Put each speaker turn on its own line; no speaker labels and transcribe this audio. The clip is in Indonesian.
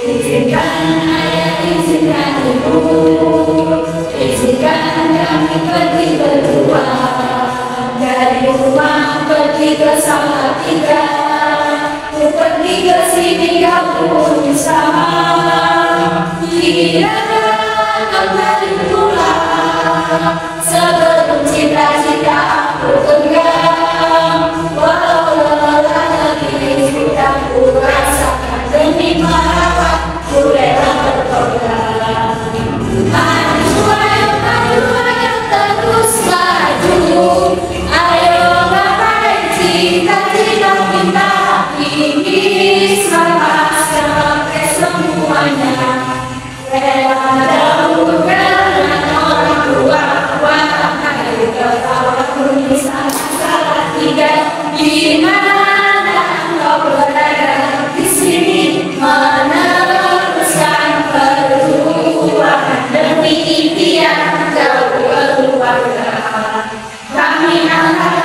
Izinkan ayah, izinkan ibu Izinkan kami berdua Dari rumah pergi ke tiga. Ku pergi ke sini kamu bersama Tidak pulang Amen.